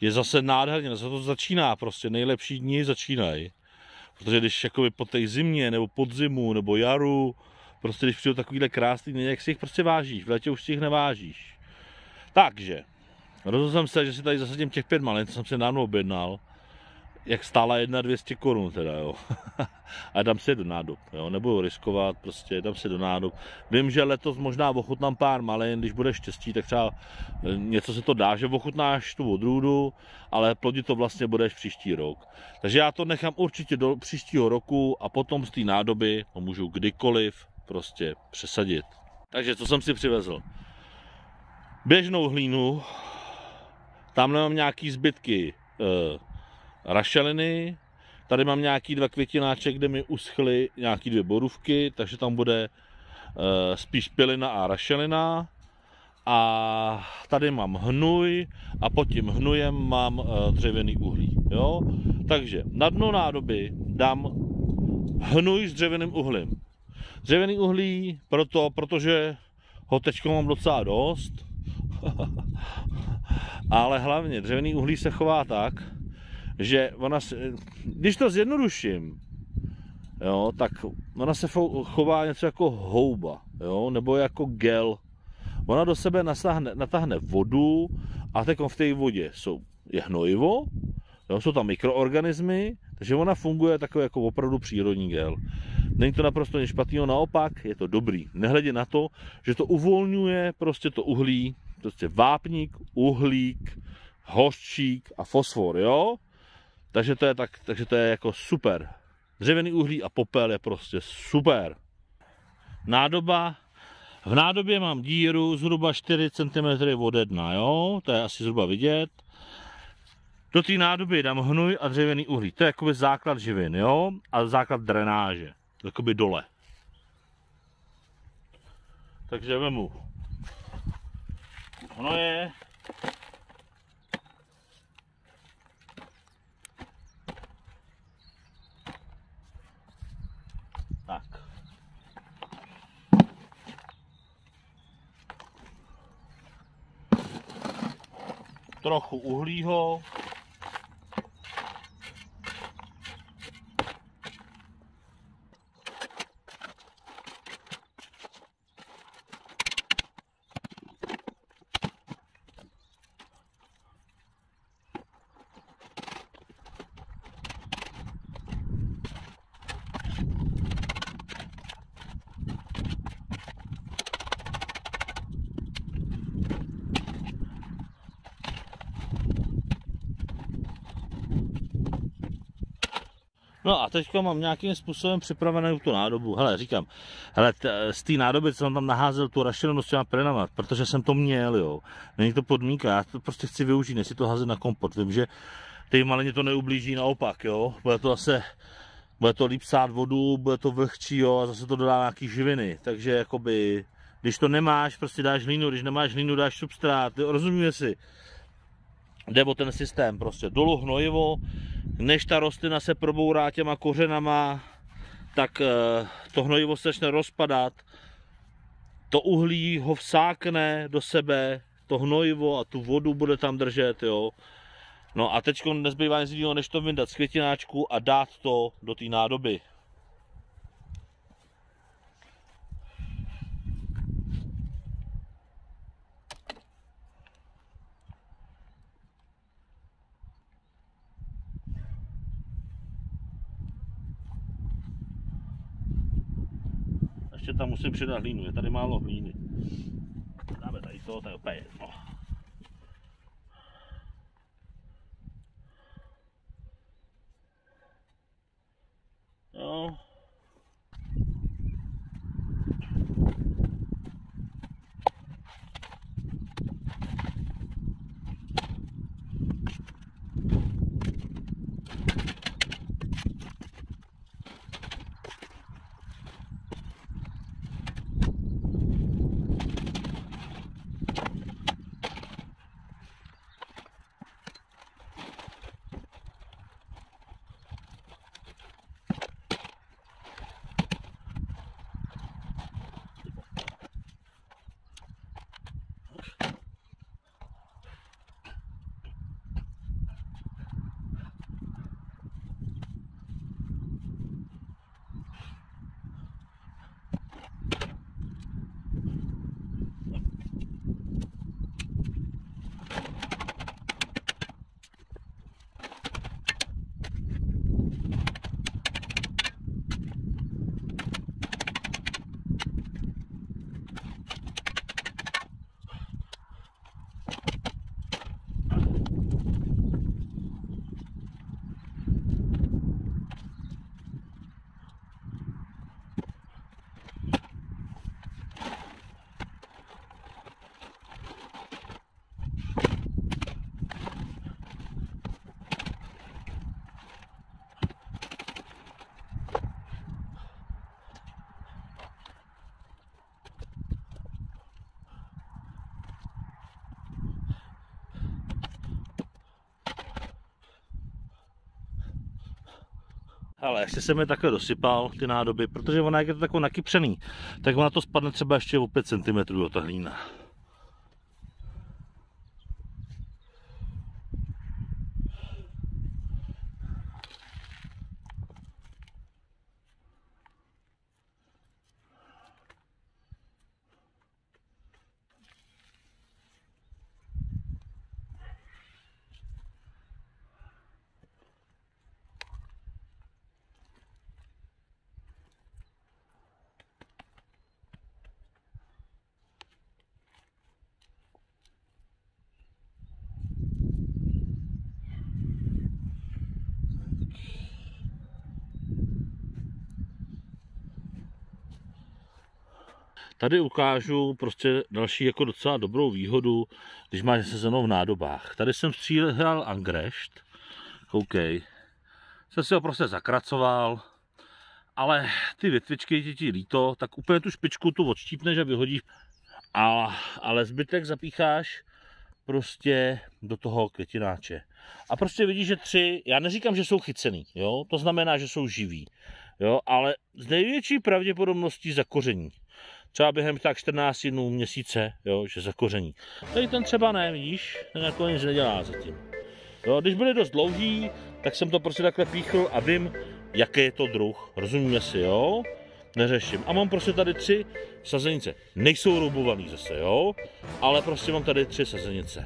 je zase nádherně, zase to začíná prostě, nejlepší dny začínají. Protože když jakoby po té zimě, nebo podzimu, nebo jaru, prostě když přijdou takovýhle krásný dny, jak si jich prostě vážíš, v létě už si jich nevážíš. Takže, rozhodl jsem se, že si tady zasadím těch pět malin, co jsem si dávno objednal, jak stála jedna 200 korun teda, jo. a dám si do nádob, jo. Nebudu riskovat, prostě dám si do nádob. Vím, že letos možná ochutnám pár malin, když bude štěstí, tak třeba eh, něco se to dá, že ochutnáš tu odrůdu, ale plodit to vlastně budeš příští rok. Takže já to nechám určitě do příštího roku a potom z té nádoby to můžu kdykoliv prostě přesadit. Takže co jsem si přivezl? Běžnou hlínu, tam mám nějaký zbytky eh, rašeliny. Tady mám nějaký dva květináče, kde mi uschly nějaký dvě borůvky, takže tam bude e, spíš pilina a rašelina. A tady mám hnůj a pod tím hnujem mám e, dřevěný uhlí. Jo? Takže na dno nádoby dám hnůj s dřevěným uhlím. Dřevěný uhlí proto, protože ho teď mám docela dost, ale hlavně dřevěný uhlí se chová tak, že ona, když to zjednoduším, jo, tak ona se chová něco jako houba, jo, nebo jako gel. Ona do sebe nasáhne, natáhne vodu a teď v té vodě jsou, je hnojivo, jo, jsou tam mikroorganismy, takže ona funguje takový jako opravdu přírodní gel. Není to naprosto nic špatného, naopak je to dobrý. Nehledě na to, že to uvolňuje prostě to uhlí, prostě vápník, uhlík, hořčík a fosfor, jo? Takže to je, tak, takže to je jako super. Dřevěný uhlí a popel je prostě super. Nádoba. V nádobě mám díru zhruba 4 cm od dna, jo? To je asi zhruba vidět. Do té nádoby dám hnůj a dřevěný uhlí. To je jakoby základ živin, jo? A základ drenáže. Jakoby dole. Takže vemu hnoje, Trochu uhlího. No a teďka mám nějakým způsobem připravenou tu nádobu. Hele, říkám, hele, z té nádoby jsem tam naházel tu rašelinu s těma plenama, protože jsem to měl, jo. Není to podmínka, já to prostě chci využít, nechci to házet na kompot. Vím, že ty malině to neublíží naopak, jo. Bude to zase, bude to líp sát vodu, bude to vlhčí, jo, a zase to dodá nějaký živiny. Takže jakoby, když to nemáš, prostě dáš hlínu, když nemáš hlínu, dáš substrát, rozumíme si. Jde o ten systém, prostě dolů hnojivo, než ta rostlina se probourá těma kořenama, tak eh, to hnojivo se začne rozpadat, to uhlí ho vsákne do sebe, to hnojivo a tu vodu bude tam držet, jo. No a teď nezbývá nic jiného, než to vyndat z květináčku a dát to do té nádoby. Ještě tam musím přidat hlínu, je tady málo hlíny. Dáme tady to, to je opět jedno. No, Ale ještě jsem je takhle dosypal, ty nádoby, protože ona jak je to takový nakypřený, tak ona to spadne třeba ještě o 5 cm do ta hlína. Tady ukážu prostě další jako docela dobrou výhodu, když máš sezónou v nádobách. Tady jsem střílel angrešt, koukej. Jsem si ho prostě zakracoval, ale ty větvičky ti ti líto, tak úplně tu špičku tu odštípneš a vyhodíš. A, ale zbytek zapícháš prostě do toho květináče. A prostě vidíš, že tři, já neříkám, že jsou chycený, jo? to znamená, že jsou živí, jo? ale z největší pravděpodobností zakoření třeba během tak 14 dnů, měsíce, jo, že zakoření. Tady ten třeba ne, vidíš, ten jako nic nedělá zatím. Jo, když byly dost dlouhý, tak jsem to prostě takhle píchl a vím, jaký je to druh. Rozumíme si, jo? Neřeším. A mám prostě tady tři sazenice. Nejsou roubovaný zase, jo? Ale prostě mám tady tři sazenice.